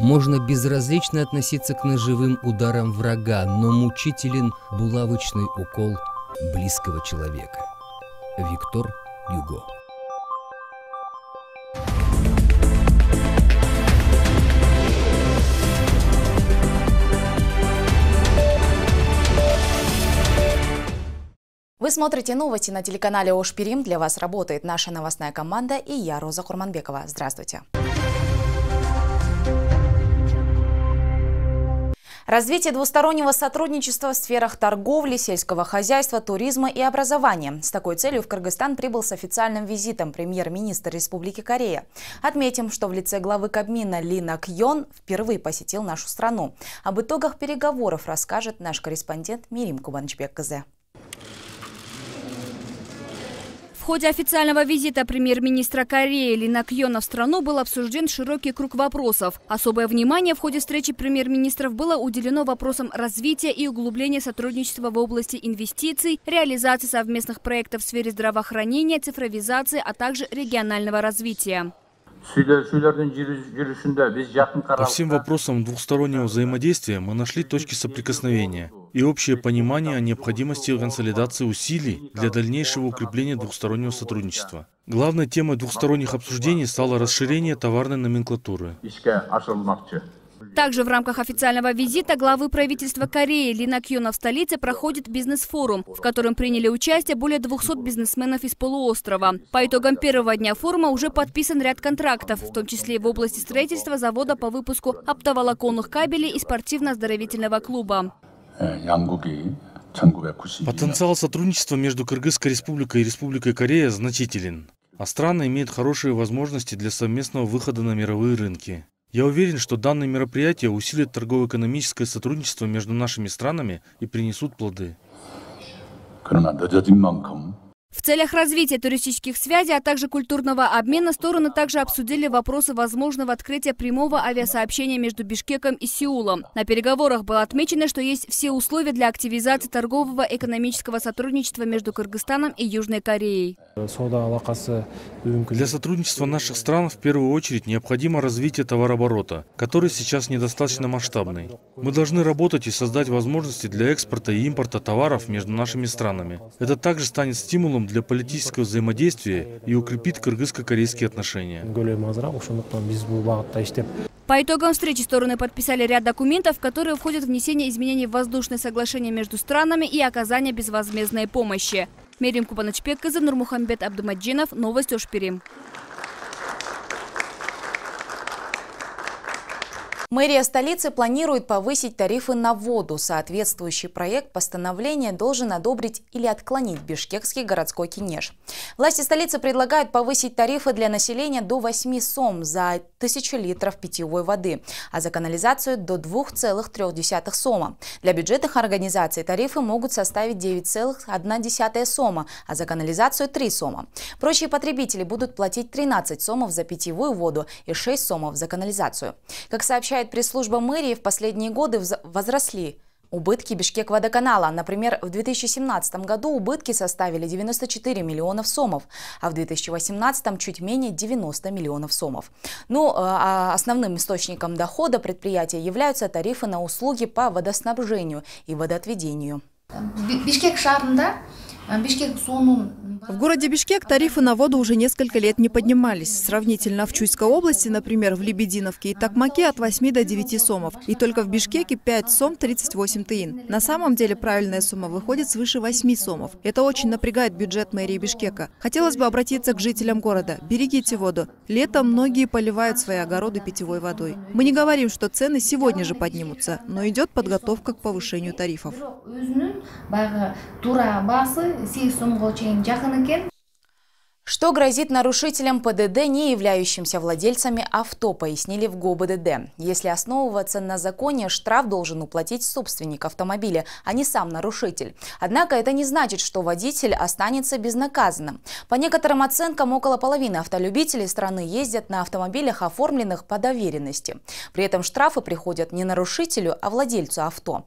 Можно безразлично относиться к ножевым ударам врага, но мучителен булавочный укол близкого человека. Виктор Юго Вы смотрите новости на телеканале Ошпирим. Для вас работает наша новостная команда и я, Роза Курманбекова. Здравствуйте. Развитие двустороннего сотрудничества в сферах торговли, сельского хозяйства, туризма и образования. С такой целью в Кыргызстан прибыл с официальным визитом премьер-министр Республики Корея. Отметим, что в лице главы Кабмина Лина Кьон впервые посетил нашу страну. Об итогах переговоров расскажет наш корреспондент Мирим Кубанчбек В ходе официального визита премьер-министра Кореи Ли Накьона в страну был обсужден широкий круг вопросов. Особое внимание в ходе встречи премьер-министров было уделено вопросам развития и углубления сотрудничества в области инвестиций, реализации совместных проектов в сфере здравоохранения, цифровизации, а также регионального развития. По всем вопросам двухстороннего взаимодействия мы нашли точки соприкосновения и общее понимание о необходимости консолидации усилий для дальнейшего укрепления двухстороннего сотрудничества. Главной темой двухсторонних обсуждений стало расширение товарной номенклатуры. Также в рамках официального визита главы правительства Кореи Лина Кьона в столице проходит бизнес-форум, в котором приняли участие более 200 бизнесменов из полуострова. По итогам первого дня форума уже подписан ряд контрактов, в том числе в области строительства завода по выпуску оптоволоконных кабелей и спортивно-оздоровительного клуба. Потенциал сотрудничества между Кыргызской республикой и Республикой Корея значителен, а страны имеют хорошие возможности для совместного выхода на мировые рынки. Я уверен, что данные мероприятия усилят торгово-экономическое сотрудничество между нашими странами и принесут плоды. В целях развития туристических связей, а также культурного обмена стороны также обсудили вопросы возможного открытия прямого авиасообщения между Бишкеком и Сеулом. На переговорах было отмечено, что есть все условия для активизации торгового экономического сотрудничества между Кыргызстаном и Южной Кореей. Для сотрудничества наших стран в первую очередь необходимо развитие товарооборота, который сейчас недостаточно масштабный. Мы должны работать и создать возможности для экспорта и импорта товаров между нашими странами. Это также станет стимулом для политического взаимодействия и укрепит кыргызско-корейские отношения. По итогам встречи стороны подписали ряд документов, в которые входят внесение изменений в воздушное соглашение между странами и оказание безвозмездной помощи. Мерим Кубанычбек, Нурмухамбет Абдумаджинов, Новости Ошпирим. Мэрия столицы планирует повысить тарифы на воду. Соответствующий проект постановления должен одобрить или отклонить Бишкекский городской кинеж. Власти столицы предлагают повысить тарифы для населения до 8 сом за 1000 литров питьевой воды, а за канализацию до 2,3 сома. Для бюджетных организаций тарифы могут составить 9,1 сома, а за канализацию 3 сома. Прочие потребители будут платить 13 сомов за питьевую воду и 6 сомов за канализацию. Как сообщает сообщает пресс-служба мэрии, в последние годы возросли убытки Бишкек-водоканала. Например, в 2017 году убытки составили 94 миллионов сомов, а в 2018 чуть менее 90 миллионов сомов. Ну, э, а основным источником дохода предприятия являются тарифы на услуги по водоснабжению и водоотведению. Бишкек Бишкек суунун в городе Бишкек тарифы на воду уже несколько лет не поднимались. Сравнительно в Чуйской области, например, в Лебединовке и Токмаке от 8 до 9 сомов. И только в Бишкеке 5 сом 38 тыин. На самом деле правильная сумма выходит свыше 8 сомов. Это очень напрягает бюджет мэрии Бишкека. Хотелось бы обратиться к жителям города. Берегите воду. Летом многие поливают свои огороды питьевой водой. Мы не говорим, что цены сегодня же поднимутся, но идет подготовка к повышению тарифов. Что грозит нарушителям ПДД, не являющимся владельцами авто, пояснили в ГОБДД. Если основываться на законе, штраф должен уплатить собственник автомобиля, а не сам нарушитель. Однако это не значит, что водитель останется безнаказанным. По некоторым оценкам, около половины автолюбителей страны ездят на автомобилях, оформленных по доверенности. При этом штрафы приходят не нарушителю, а владельцу авто.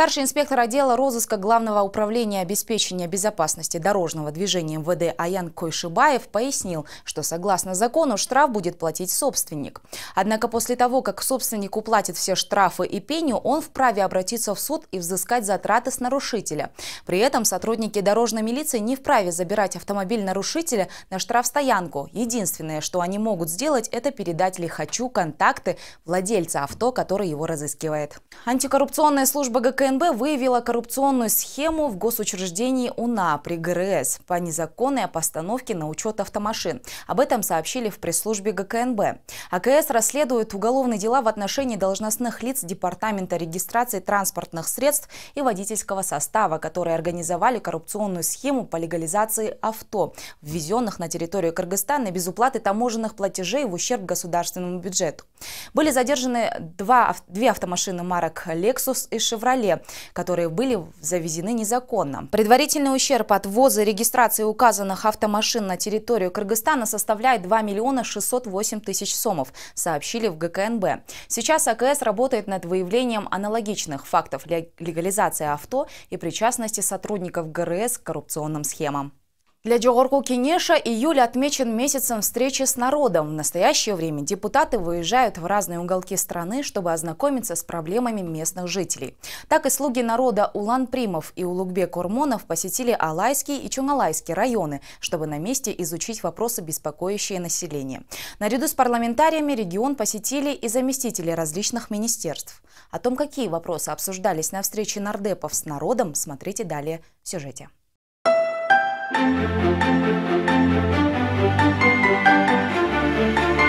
Старший инспектор отдела розыска Главного управления обеспечения безопасности дорожного движения МВД Аян Койшибаев пояснил, что согласно закону штраф будет платить собственник. Однако после того, как собственник уплатит все штрафы и пеню, он вправе обратиться в суд и взыскать затраты с нарушителя. При этом сотрудники дорожной милиции не вправе забирать автомобиль нарушителя на штрафстоянку. Единственное, что они могут сделать, это передать лихачу контакты владельца авто, который его разыскивает. Антикоррупционная служба ГК КНБ выявила коррупционную схему в госучреждении УНА при ГРС по незаконной постановке на учет автомашин. Об этом сообщили в пресс-службе ГКНБ. АКС расследует уголовные дела в отношении должностных лиц Департамента регистрации транспортных средств и водительского состава, которые организовали коррупционную схему по легализации авто, ввезенных на территорию Кыргызстана без уплаты таможенных платежей в ущерб государственному бюджету. Были задержаны два, две автомашины марок Lexus и Chevrolet, которые были завезены незаконно. Предварительный ущерб от ввоза регистрации указанных автомашин на территорию Кыргызстана составляет 2 миллиона 608 тысяч сомов, сообщили в ГКНБ. Сейчас АКС работает над выявлением аналогичных фактов легализации авто и причастности сотрудников ГРС к коррупционным схемам. Для Джогорку Кенеша июль отмечен месяцем встречи с народом. В настоящее время депутаты выезжают в разные уголки страны, чтобы ознакомиться с проблемами местных жителей. Так и слуги народа Улан Примов и Улугбек Урмонов посетили Алайский и Чунгалайский районы, чтобы на месте изучить вопросы, беспокоящие население. Наряду с парламентариями регион посетили и заместители различных министерств. О том, какие вопросы обсуждались на встрече нардепов с народом, смотрите далее в сюжете. Thank you.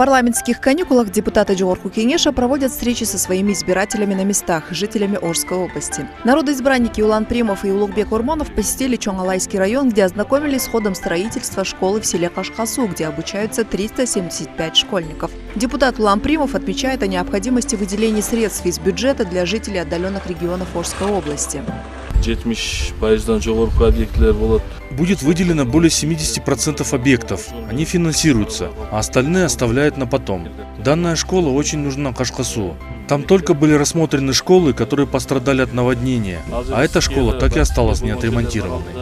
Парламентских каникулах депутаты Джорку Кенеша проводят встречи со своими избирателями на местах, жителями Орской области. Народоизбранники Улан Примов и Улугбек Урмонов посетили Чонгалайский район, где ознакомились с ходом строительства школы в селе Кашкасу, где обучаются 375 школьников. Депутат Улан Примов отмечает о необходимости выделения средств из бюджета для жителей отдаленных регионов Орской области. Будет выделено более 70% объектов. Они финансируются, а остальные оставляют на потом. Данная школа очень нужна Кашкасу. Там только были рассмотрены школы, которые пострадали от наводнения, а эта школа так и осталась не отремонтированной.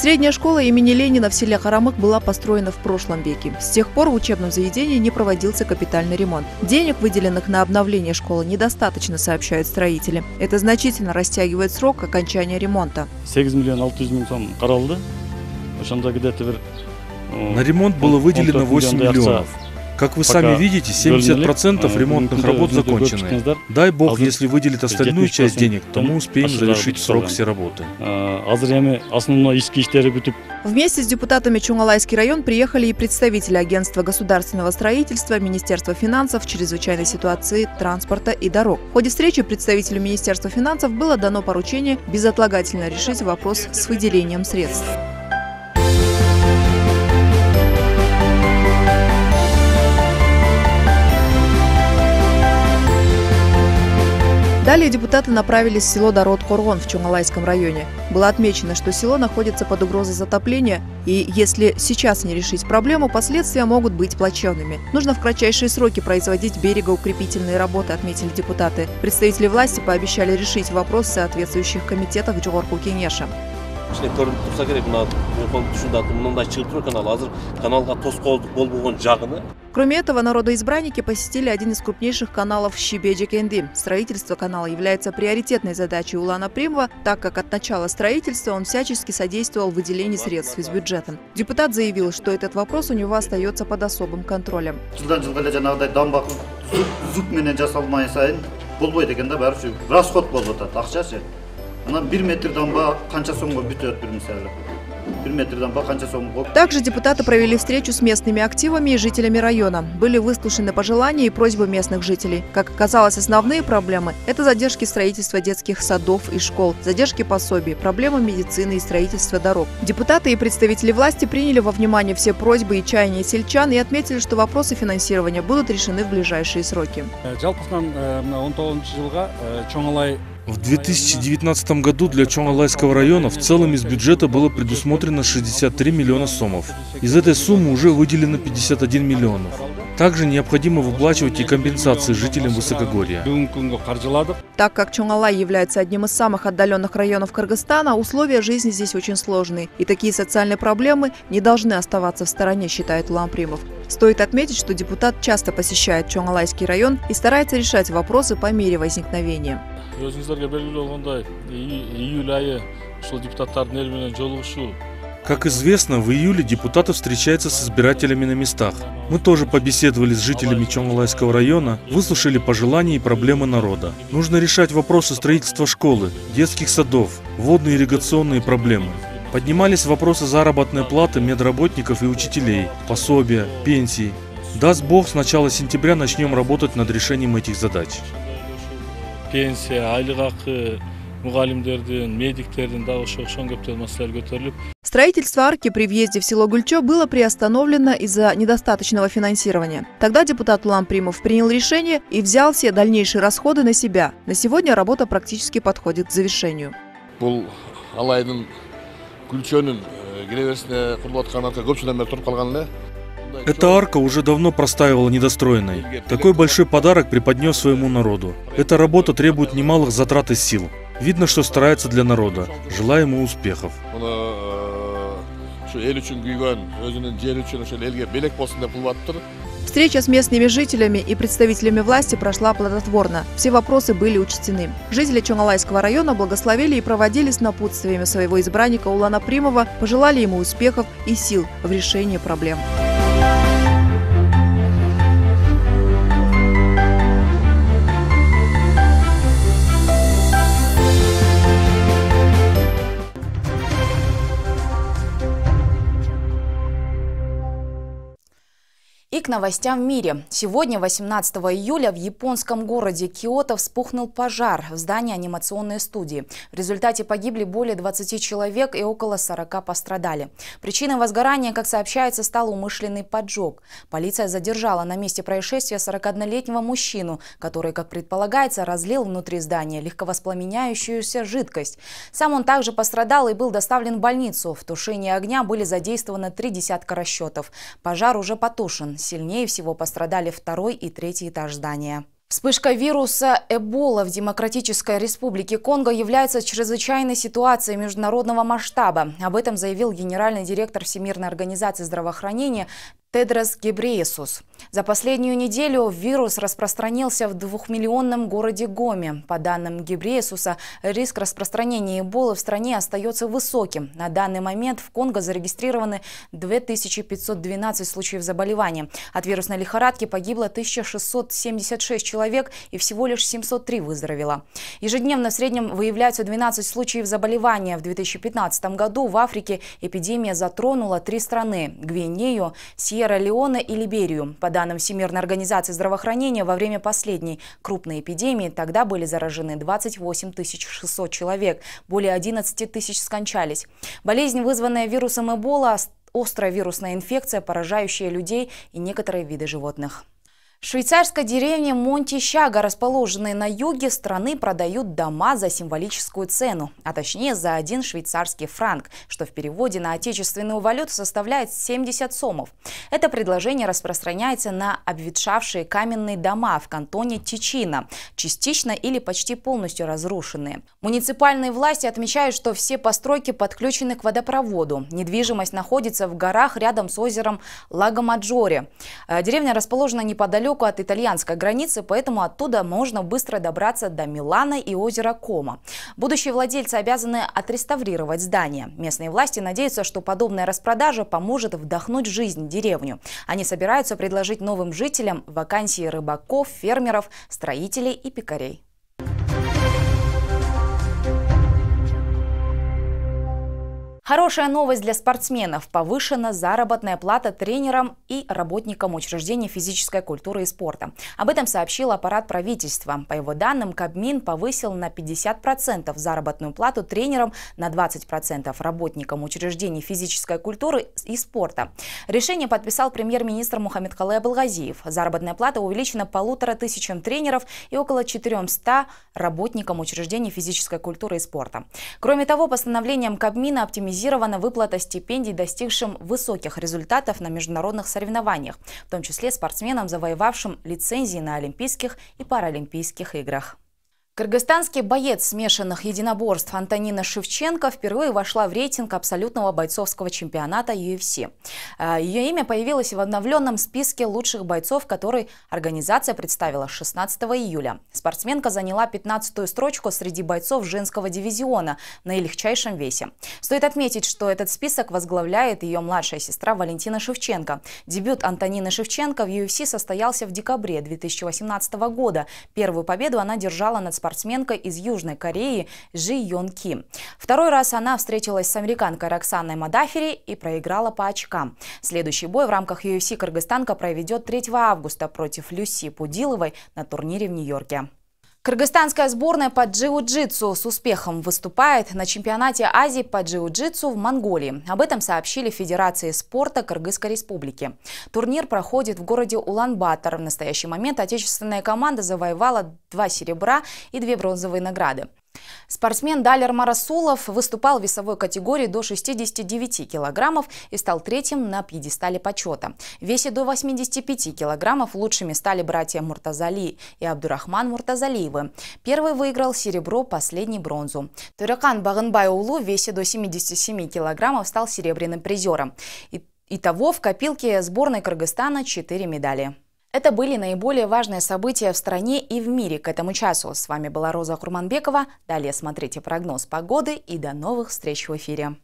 Средняя школа имени Ленина в селе Харамык была построена в прошлом веке. С тех пор в учебном заведении не проводился капитальный ремонт. Денег, выделенных на обновление школы, недостаточно, сообщают строители. Это значительно растягивает срок окончания ремонта. 8 миллион 600 сом қаралды. На ремонт было выделено 8 миллионов. Как вы сами видите, 70% э, ремонтных работ закончены. Дай бог, если выделит остальную часть денег, то мы успеем завершить срок все работы. Э, Вместе с депутатами Чунгалайский район приехали и представители Агентства государственного строительства, Министерства финансов, чрезвычайной ситуации, транспорта и дорог. В ходе встречи представителю Министерства финансов было дано поручение безотлагательно решить вопрос с выделением средств. Далее депутаты направились в село Дород-Коргон в Чунгалайском районе. Было отмечено, что село находится под угрозой затопления, и если сейчас не решить проблему, последствия могут быть плачевными. Нужно в кратчайшие сроки производить берегоукрепительные работы, отметили депутаты. Представители власти пообещали решить вопрос в соответствующих комитетах Джорку Кенеша. Кичине көрүнүп турса керек мына ойком ушундай мындай чыгып тур экен ал азыр каналга тоскоолдук болбогон жагыны Кроме этого, народоизбранники посетили один из крупнейших каналов Щебеджи-Кенди. Строительство канала является приоритетной задачей Улана Примова, так как от начала строительства он всячески содействовал выделению средств из бюджета. Депутат заявил, что этот вопрос у него остается под особым контролем. Бир канча сомго бүтөт бир мисалы Также депутаты провели встречу с местными активами и жителями района. Были выслушаны пожелания и просьбы местных жителей. Как оказалось, основные проблемы – это задержки строительства детских садов и школ, задержки пособий, проблемы медицины и строительства дорог. Депутаты и представители власти приняли во внимание все просьбы и чаяния сельчан и отметили, что вопросы финансирования будут решены в ближайшие сроки. В 2019 году для Чонгалайского района в целом из бюджета было предусмотрено 63 миллиона сомов. Из этой суммы уже выделено 51 миллионов. Также необходимо выплачивать и компенсации жителям Высокогорья. Так как Чонгалай является одним из самых отдаленных районов Кыргызстана, условия жизни здесь очень сложные. И такие социальные проблемы не должны оставаться в стороне, считает Лампримов. Стоит отметить, что депутат часто посещает Чонгалайский район и старается решать вопросы по мере возникновения. Өзүңүздөргө белгилүү болгондой ий- июль айы ушул депутаттардын эл менен жолугушуу Как известно, в июле депутаты встречаются с избирателями на местах. Мы тоже побеседовали с жителями Чонгалайского района, выслушали пожелания и проблемы народа. Нужно решать вопросы строительства школы, детских садов, водные ирригационные проблемы. Поднимались вопросы заработной платы медработников и учителей, пособия, пенсий. Даст Бог, с начала сентября начнем работать над решением этих задач. Пенсия айлык акы мугалимдердин медиктердин дагы ошо окшогон көптөгөн маселелер көтөрүлүп Строительство арки при въезде в село Гульчо было приостановлено из-за недостаточного финансирования. Тогда депутат Лампримов принял решение и взял все дальнейшие расходы на себя. На сегодня работа практически подходит к завершению. бул алайдын күлчөнүн киреберисине курулуп аткан арка көп жылдан бери туруп калган эле Эта арка уже давно простаивала недостроенной. Такой большой подарок преподнес своему народу. Эта работа требует немалых затрат и сил. Видно, что старается для народа. Желаем ему успехов. атыптыр Встреча с местными жителями и представителями власти прошла плодотворно. Все вопросы были учтены. Жители Чонгалайского района благословили и проводили с напутствиями своего избранника Улана Примова, пожелали ему успехов и сил в решении проблем. К новостям в мире. Сегодня, 18 июля, в японском городе Киото вспухнул пожар в здании анимационной студии. В результате погибли более 20 человек и около 40 пострадали. Причиной возгорания, как сообщается, стал умышленный поджог. Полиция задержала на месте происшествия 41-летнего мужчину, который, как предполагается, разлил внутри здания легковоспламеняющуюся жидкость. Сам он также пострадал и был доставлен в больницу. В тушении огня были задействованы три десятка расчетов. Пожар уже потушен. Сильнее всего пострадали второй и третий этаж здания. Вспышка вируса Эбола в Демократической Республике Конго является чрезвычайной ситуацией международного масштаба. Об этом заявил генеральный директор Всемирной организации здравоохранения Тедрос Гебреесус. За последнюю неделю вирус распространился в двухмиллионном городе Гоме. По данным Гебреесуса, риск распространения Эболы в стране остается высоким. На данный момент в Конго зарегистрированы 2512 случаев заболевания. От вирусной лихорадки погибло 1676 человек и всего лишь 703 выздоровело. Ежедневно в среднем выявляются 12 случаев заболевания. В 2015 году в Африке эпидемия затронула три страны – Гвинею, Сьерра-Леоне и Либерию. По данным Всемирной организации здравоохранения, во время последней крупной эпидемии тогда были заражены 28 600 человек, более 11 тысяч скончались. Болезнь, вызванная вирусом Эбола, острая вирусная инфекция, поражающая людей и некоторые виды животных. Швейцарской деревне Монтищага, расположенной на юге страны, продают дома за символическую цену, а точнее за один швейцарский франк, что в переводе на отечественную валюту составляет 70 сомов. Это предложение распространяется на обветшавшие каменные дома в кантоне Тичина, частично или почти полностью разрушенные. Муниципальные власти отмечают, что все постройки подключены к водопроводу. Недвижимость находится в горах рядом с озером Лагомаджоре. Э, деревня расположена неподалеку неподалеку от итальянской границы, поэтому оттуда можно быстро добраться до Милана и озера Кома. Будущие владельцы обязаны отреставрировать здание. Местные власти надеются, что подобная распродажа поможет вдохнуть жизнь в деревню. Они собираются предложить новым жителям вакансии рыбаков, фермеров, строителей и пекарей. Хорошая новость для спортсменов. Повышена заработная плата тренерам и работникам учреждений физической культуры и спорта. Об этом сообщил аппарат правительства. По его данным, Кабмин повысил на 50% заработную плату тренерам, на 20% работникам учреждений физической культуры и спорта. Решение подписал премьер-министр Мухаммед Халай Абылгазиев. Заработная плата увеличена полутора тысячам тренеров и около 400 работникам учреждений физической культуры и спорта. Кроме того, постановлением Кабмина оптимизировали оптимизирована выплата стипендий, достигшим высоких результатов на международных соревнованиях, в том числе спортсменам, завоевавшим лицензии на Олимпийских и Паралимпийских играх. Кыргызстанский боец смешанных единоборств Антонина Шевченко впервые вошла в рейтинг абсолютного бойцовского чемпионата UFC. А, Ее имя появилось в обновленном списке лучших бойцов, который организация представила 16 июля. Спортсменка заняла 15-ю строчку среди бойцов женского дивизиона на легчайшем весе. Стоит отметить, что этот список возглавляет ее младшая сестра Валентина Шевченко. Дебют Антонины Шевченко в UFC состоялся в декабре 2018 года. Первую победу она держала над спортсменкой спортсменка из Южной Кореи Жи Йон Ки. Второй раз она встретилась с американкой Роксаной Мадафери и проиграла по очкам. Следующий бой в рамках UFC Кыргызстанка проведет 3 августа против Люси Пудиловой на турнире в Нью-Йорке. Кыргызстанская сборная по джиу-джитсу с успехом выступает на чемпионате Азии по джиу-джитсу в Монголии. Об этом сообщили Федерации спорта Кыргызской республики. Турнир проходит в городе Улан-Батор. В настоящий момент отечественная команда завоевала два серебра и две бронзовые награды. Спортсмен Далер Марасулов выступал в весовой категории до 69 килограммов и стал третьим на пьедестале почета. В весе до 85 килограммов лучшими стали братья Муртазали и Абдурахман Муртазалиевы. Первый выиграл серебро, последний бронзу. Туракан Баганбай Улу в весе до 77 килограммов стал серебряным призером. Итого в копилке сборной Кыргызстана 4 медали. Это были наиболее важные события в стране и в мире к этому часу. С вами была Роза Хурманбекова. Далее смотрите прогноз погоды и до новых встреч в эфире.